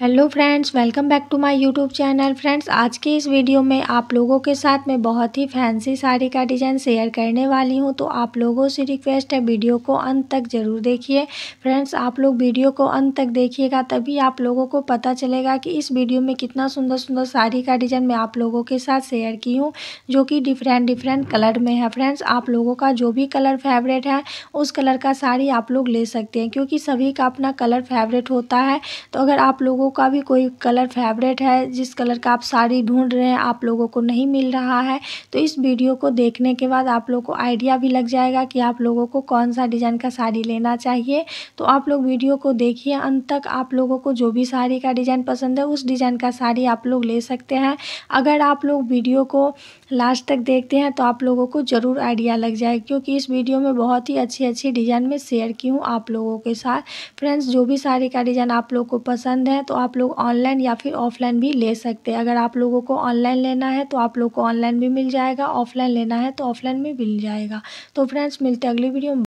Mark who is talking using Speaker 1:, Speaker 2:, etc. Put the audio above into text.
Speaker 1: Hello friends, welcome back to my YouTube channel. Friends, आज के इस वीडियो में आप लोगों के साथ मैं बहुत ही फैंसी साड़ी का डिज़ाइन शेयर करने वाली हूँ तो आप लोगों से रिक्वेस्ट है वीडियो को अंत तक ज़रूर देखिए। फ्रेंड्स, आप लोग वीडियो को अंत तक देखिएगा, तभी आप लोगों को पता चलेगा कि इस वीडियो में कितना सुंदर सुंदर साड़ी का डिज़ाइन मैं आप लोगों के साथ शेयर की हूँ, जो कि डिफरेंट डिफरेंट कलर में है। फ्रेंड्स, आप लोगों का जो भी कलर फेवरेट है, उस कलर का साड़ी आप लोग ले सकते हैं, क्योंकि सभी का अपना कलर फेवरेट होता है। तो अगर आप लोगों लोगों का भी कोई कलर फेवरेट है, जिस कलर का आप साड़ी ढूंढ रहे हैं, आप लोगों को नहीं मिल रहा है तो इस वीडियो को देखने के बाद आप लोग को आइडिया भी लग जाएगा कि आप लोगों को कौन सा डिज़ाइन का साड़ी लेना चाहिए। तो आप लोग वीडियो को देखिए, अंत तक आप लोगों को जो भी साड़ी का डिज़ाइन पसंद है, उस डिज़ाइन का साड़ी आप लोग ले सकते हैं। अगर आप लोग वीडियो को लास्ट तक देखते हैं तो आप लोगों को ज़रूर आइडिया लग जाए, क्योंकि इस वीडियो में बहुत ही अच्छी अच्छी डिज़ाइन में शेयर की हूँ आप लोगों के साथ। फ्रेंड्स जो भी साड़ी का डिज़ाइन आप लोग को पसंद है तो तो आप लोग ऑनलाइन या फिर ऑफलाइन भी ले सकते हैं। अगर आप लोगों को ऑनलाइन लेना है तो आप लोग को ऑनलाइन भी मिल जाएगा ऑफलाइन लेना है तो ऑफलाइन भी मिल जाएगा। तो फ्रेंड्स मिलते हैं अगली वीडियो में।